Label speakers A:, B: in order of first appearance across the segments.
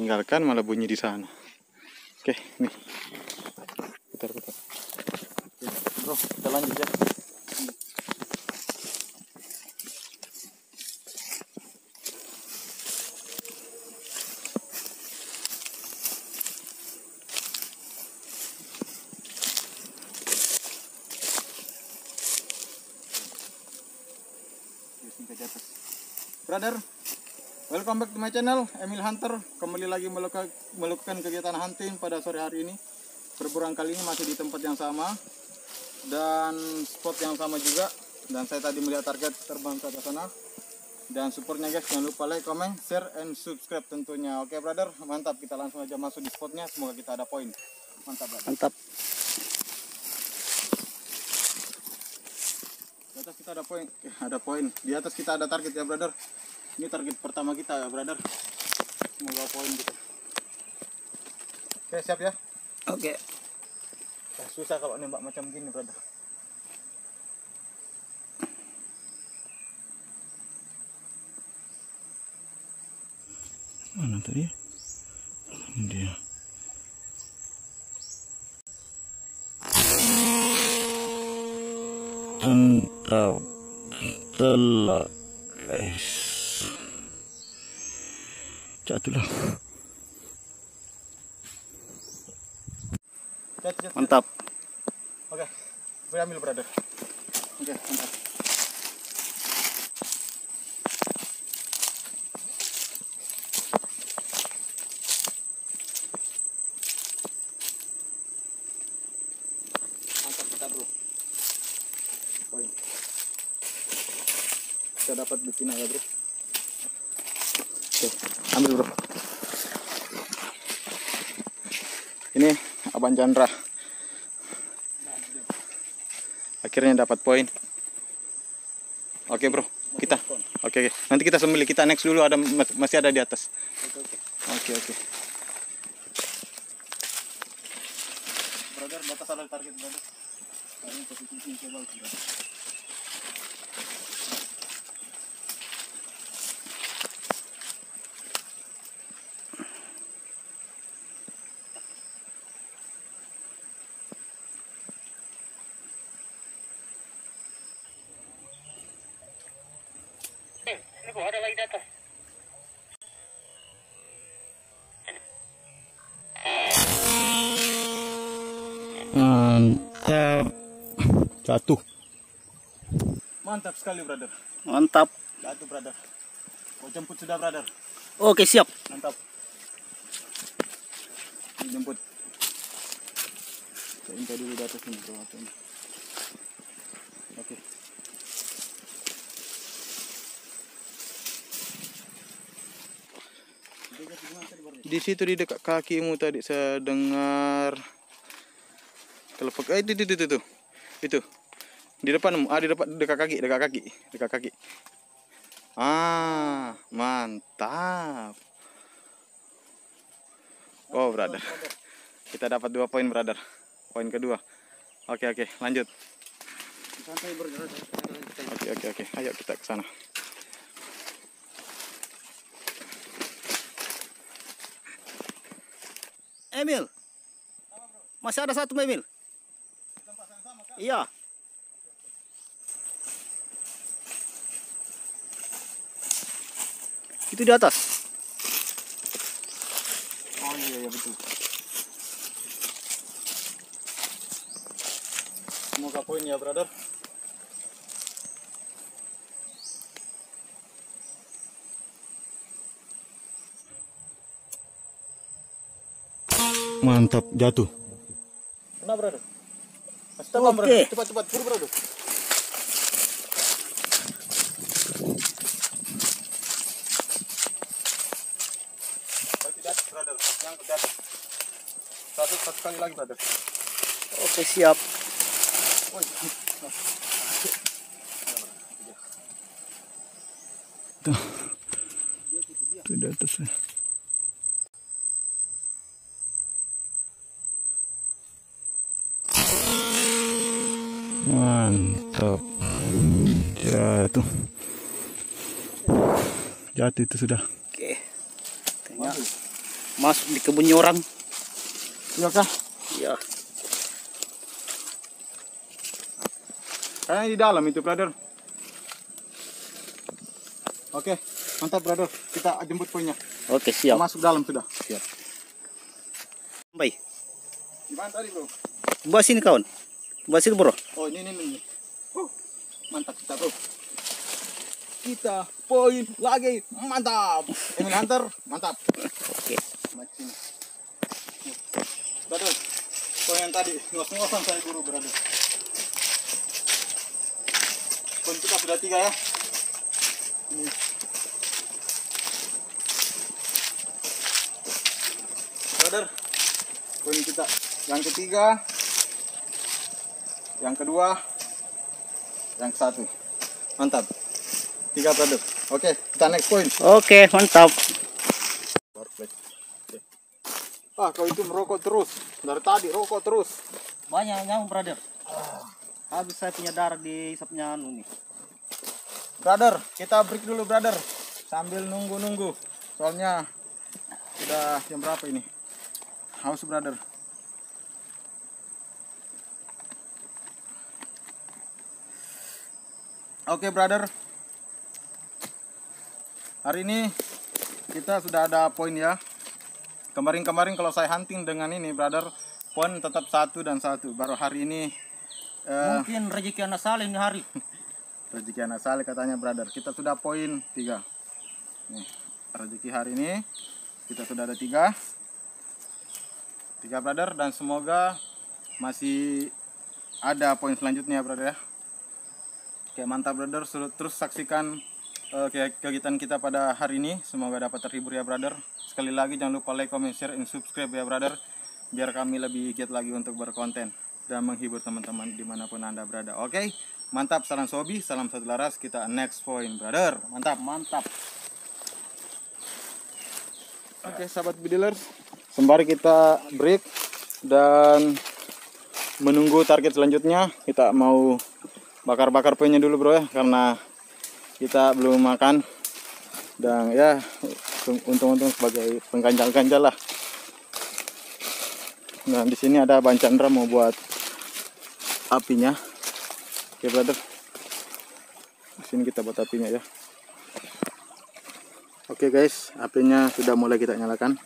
A: Tinggalkan malah bunyi di sana. Oke, nih. Putar, putar. Bro, kita lanjut ya. Brother, welcome back to my channel, Emil Hunter. Kembali lagi melakukan, kegiatan hunting pada sore hari ini. Berburang kali ini masih di tempat yang sama dan spot yang sama juga. Dan saya tadi melihat target terbang ke atas sana. Dan supportnya guys, jangan lupa like, comment, share, and subscribe tentunya. Oke brother, mantap. Kita langsung aja masuk di spotnya. Semoga kita ada poin. Mantap brother.
B: Mantap.
A: Di atas kita ada poin, ada poin. Di atas kita ada target ya, brother. Ini target pertama kita ya, brother. Semoga poin gitu. Oke, siap ya.
B: Oke.
A: Wah, susah kalau nembak macam gini, brother. Mana tadi? Ini dia.
B: Mantap. Telak. Guys.
A: Jatuhlah. Jatuh, jatuh.
B: Mantap.
A: Oke, gue ambil brother. Oke, mantap. Mantap kita bro. Poin. Kita dapat betina ya bro. Oke, ambil bro. Ini Abang Chandra. Akhirnya dapat poin. Oke bro. Kita. Oke oke. Nanti kita sembelih. Kita next dulu. Ada mas- masih ada di atas. Oke oke. Brother batas ada target brother. Kayaknya posisi sini
C: Ini kok ada lagi di atas.
B: Mantap.
A: jatuh mantap sekali brother
B: Mantap.
A: jatuh brother kau jemput sudah brother
B: Oke, siap.
A: mantap jemput saya minta dulu di atas ini tuh apa ini oke di situ di dekat kakimu tadi saya dengar telepon eh itu itu itu itu itu di depanmu ah di depan dekat kaki dekat kaki dekat kaki ah mantap Oh, brother. Kita dapat dua poin, brother. Poin kedua. Oke, oke, lanjut. Oke, oke, oke. Ayo kita ke sana.
B: Emil. Masih ada satu, Emil. Iya. Itu di atas.
A: Oh iya, iya betul. Semoga poin ya, brother. Mantap, jatuh. Kena. Kasih terbang,
B: Oke.
A: brother. Cepat, cepat, buru. Satu, satu kali lagi, brother.
B: Oke, siap.
A: Woi.
D: Tuh. Tuh di atas ya. Mantap. Jatuh. Jatuh itu sudah.
B: Oke. masuk di kebunnya orang.
A: Iya kah?
B: Ya.
A: Kayaknya di dalam itu, brother. Oke, mantap, brother. Kita jemput poinnya.
B: Oke, siap.
A: Masuk dalam sudah.
B: Siap. Baik.
A: Gimana tadi, bro?
B: Bawa sini kawan. Bawa sini bro.
A: Oh, ini, ini, ini. Uh, mantap kita, bro. Kita poin lagi. Mantap. Emil Hunter, mantap.
B: Oke.
A: Macam. Brother, poin yang tadi. Ngos-ngosan saya guru, brother. Poin kita sudah tiga ya. Ini. Brother, poin kita yang ketiga, yang kedua, yang satu. Mantap. Tiga brother. Oke, kita next point.
B: Oke, mantap.
A: Baru play. Oke. Ah, kau itu merokok terus. Dari tadi rokok terus.
B: Banyak nyamuk, brother. Habis saya punya darah di sapnya anu nih.
A: Brother, kita break dulu brother. Sambil nunggu-nunggu. Soalnya sudah jam berapa ini? Haus brother. Oke brother. Hari ini kita sudah ada poin ya. Kemarin-kemarin kalau saya hunting dengan ini brother, poin tetap satu dan satu. Baru hari ini eh,
B: Mungkin rezeki anak saleh ini hari.
A: rezeki anak saleh katanya brother kita sudah poin tiga nih rezeki hari ini kita sudah ada tiga tiga brother dan semoga masih ada poin selanjutnya brother ya oke mantap brother. Terus saksikan ke- kegiatan kita pada hari ini. Semoga dapat terhibur ya brother. Sekali lagi jangan lupa like comment share and subscribe ya brother. Biar kami lebih giat lagi untuk berkonten dan menghibur teman-teman di mana pun anda berada. Oke? Mantap salam sobi salam satu laras. Kita next point brother. Mantap
B: Mantap.
A: oke sahabat bidilers sembari kita break dan menunggu target selanjutnya kita mau bakar-bakar poinnya dulu bro ya karena kita belum makan. Dan ya untung-untung sebagai pengganjal-ganjal lah. Nah di sini ada Ban Chandra mau buat apinya. Oke brother. Di sini kita buat apinya ya. Oke guys apinya sudah mulai kita nyalakan.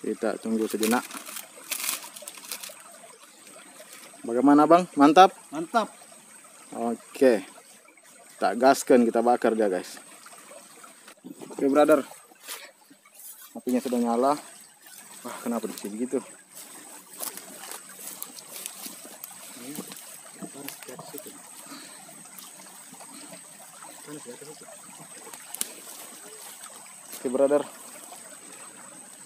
A: Kita tunggu sejenak. Bagaimana bang? Mantap?
B: Mantap.
A: Oke. Tak gaskan kita bakar dia, guys. Oke, brother. Apinya sudah nyala. Wah, kenapa bisa begitu? Oke, brother.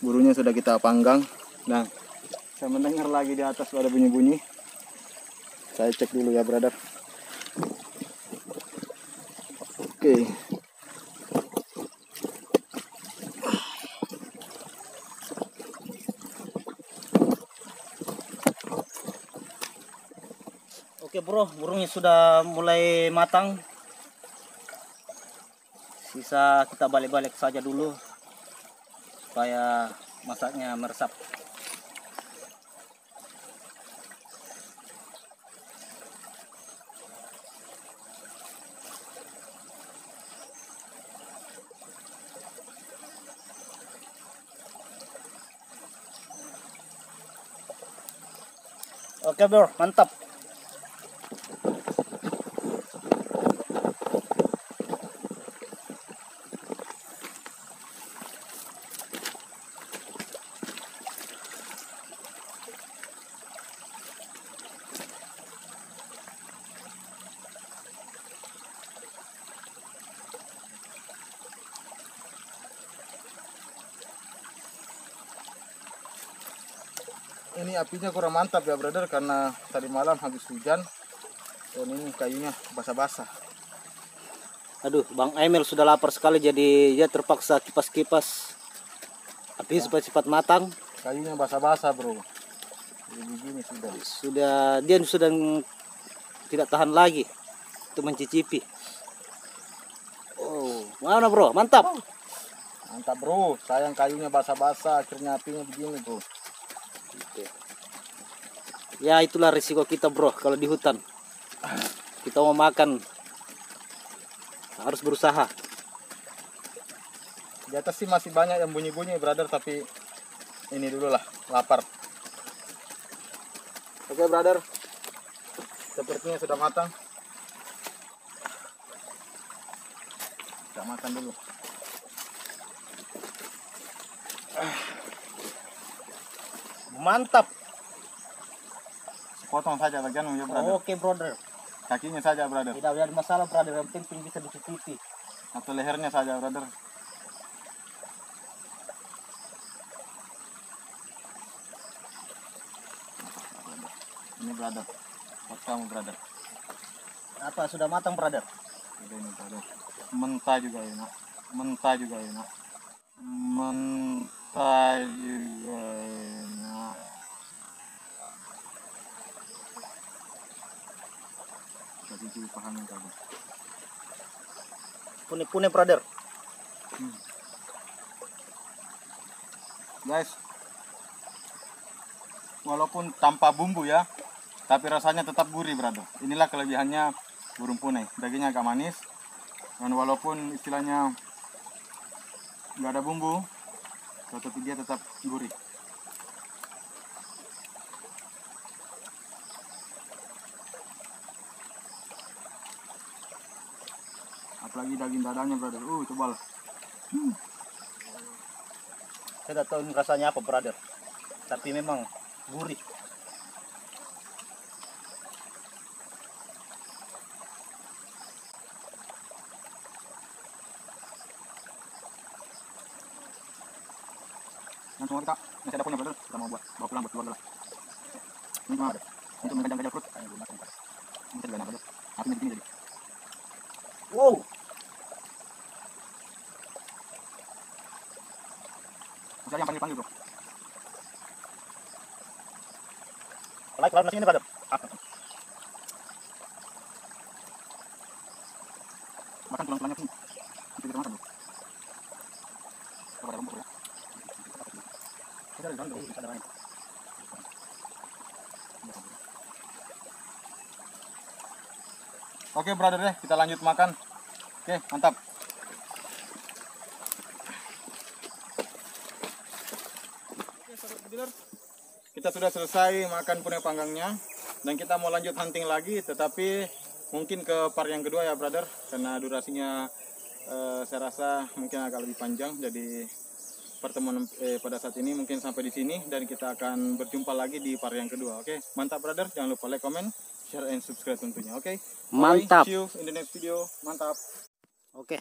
A: Burunya sudah kita panggang. Nah, saya mendengar lagi di atas ada bunyi-bunyi. Saya cek dulu ya, brother. Oke.
B: Oke bro, burungnya sudah mulai matang. Sisa kita balik-balik saja dulu supaya masaknya meresap. Oke bro, mantap.
A: Ini apinya kurang mantap ya, brother, karena tadi malam habis hujan. Dan ini kayunya basah-basah.
B: Aduh, Bang Emil sudah lapar sekali jadi dia terpaksa kipas-kipas api supaya cepat matang.
A: Kayunya basah-basah, bro. Jadi begini sudah.
B: Sudah dia sudah tidak tahan lagi untuk mencicipi. Oh, mana bro? Mantap.
A: Mantap bro, sayang kayunya basah-basah, akhirnya apinya begini bro.
B: Ya itulah risiko kita bro kalau di hutan. Kita mau makan harus berusaha.
A: Di atas sih masih banyak yang bunyi-bunyi brother, tapi ini dulu lah, lapar. Oke brother, sepertinya sudah matang. Kita makan dulu.
B: Mantap.
A: Potong saja bagian ya brother.
B: Oke brother.
A: Kakinya saja brother.
B: Tidak ada masalah brother. Yang penting bisa dicicipi.
A: Atau lehernya saja brother. Ini brother. Buat kamu brother.
B: Apa sudah matang brother?
A: Udah ini brother. Mentah juga enak. Mentah juga enak. Mentah juga enak. Tadi.
B: Pune-pune brother.
A: Guys, walaupun tanpa bumbu ya, tapi rasanya tetap gurih, brother. Inilah kelebihannya burung punai. Dagingnya agak manis, dan walaupun istilahnya nggak ada bumbu, tetapi dia tetap gurih. Apalagi daging dadanya, brother. Uh, tebal.
B: Saya tidak tahu ini rasanya apa brother. Tapi memang gurih.
A: Yang semua kita masih ada punya brother, kita mau buat bawa pulang buat keluarga lah. Ini cuma ada untuk mengejar-ngejar perut. Ayo, gua makan, brother. Ini tadi banyak brother. Apinya di sini jadi.
B: Wow.
A: Ada yang panggil-panggil bro.
B: Kalau nasi ini brother.
A: Makan tulang-tulangnya sini. Nanti kita makan bro. Coba ada rumput ya. Kita ada di dalam bro, kita ada lain. Oke brother deh, kita lanjut makan. Oke, mantap. Kita sudah selesai makan punai panggangnya. Dan kita mau lanjut hunting lagi tetapi mungkin ke part yang kedua ya brother. Karena durasinya eh, saya rasa mungkin agak lebih panjang. Jadi pertemuan eh, pada saat ini mungkin sampai di sini. Dan kita akan berjumpa lagi di part yang kedua oke? Mantap brother. Jangan lupa like comment share and subscribe tentunya oke? Bye.
B: Mantap.
A: see you in the next video. Mantap.
B: Oke.